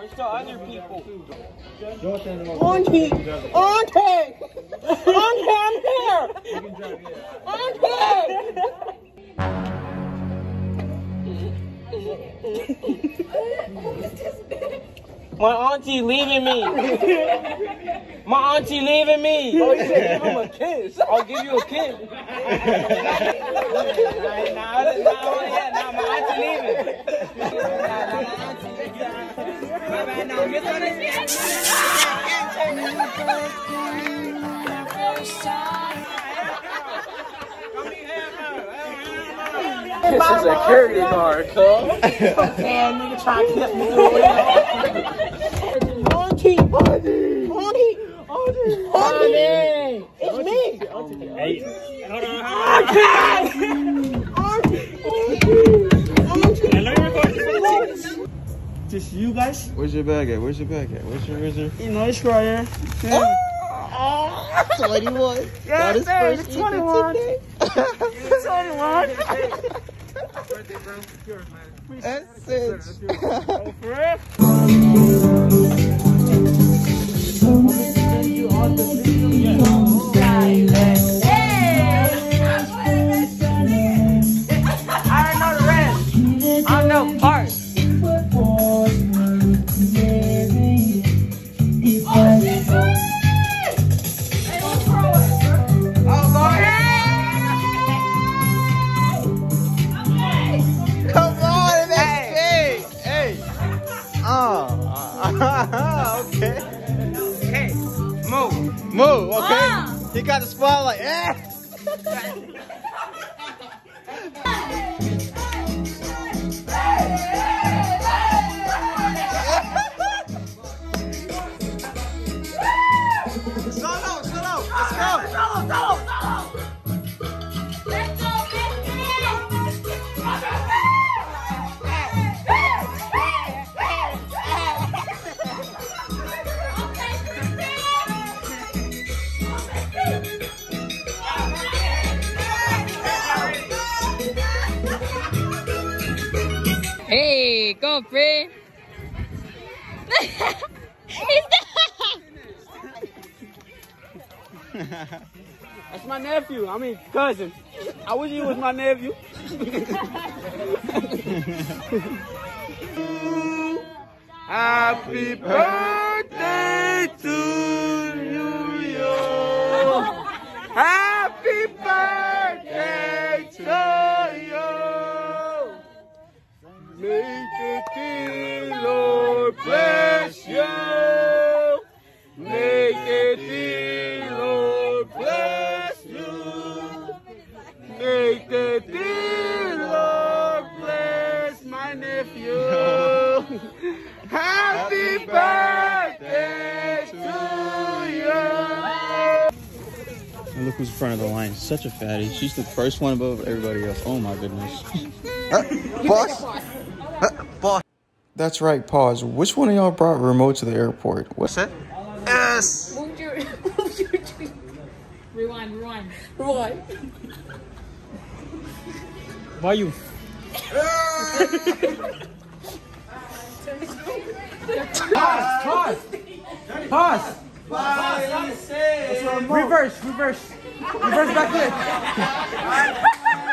Where's the other people? Auntie! Auntie! Auntie, I'm here! Auntie! My auntie leaving me. My auntie leaving me. Oh, you said give him a kiss. I'll give you a kiss. This is a carrier guard, cuz. Man, nigga trying to kiss me through it. Auntie! Auntie! Auntie! Auntie! Auntie! It's me! Hey, hold on, Just you guys? Where's your bag at? Where's your bag at? Where's your, where's your? You know it's right here. Oh, 21. Yeah, Got sir, his it's first 21. today. 21. That's it. For real? Oh. okay. Hey, move. Move, okay? He got the spotlight. Eh. Hey, go, friend. That's my nephew. I mean, cousin. I wish he was my nephew. Happy birthday May the dear Lord bless you. May the dear Lord bless you. May the dear Lord bless my nephew. And look who's in front of the line. Such a fatty. She's the first one above everybody else. Oh my goodness. Uh, boss. Uh, boss. That's right. Pause. Which one of y'all brought remote to the airport? What's it? Yes. Move your, move your tree. Rewind, rewind. Rewind. Why you? Pause, pause, pause. Reverse, reverse. Reverse back.